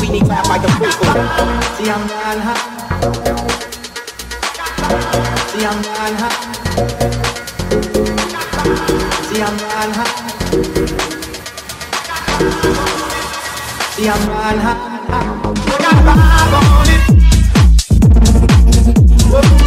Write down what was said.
We need to clap like a people. See I'm riding high. See I'm riding high. See I'm riding. See I'm riding high. I got five on it. Whoa.